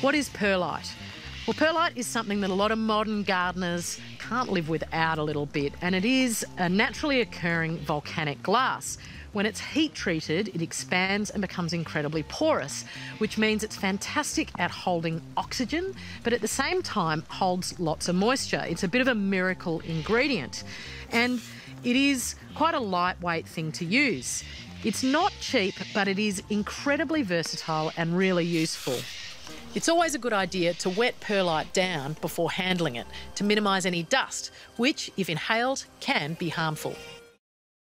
What is perlite? Well, perlite is something that a lot of modern gardeners can't live without a little bit, and it is a naturally occurring volcanic glass. When it's heat treated, it expands and becomes incredibly porous, which means it's fantastic at holding oxygen, but at the same time holds lots of moisture. It's a bit of a miracle ingredient. And it is quite a lightweight thing to use. It's not cheap, but it is incredibly versatile and really useful. It's always a good idea to wet perlite down before handling it to minimise any dust, which, if inhaled, can be harmful.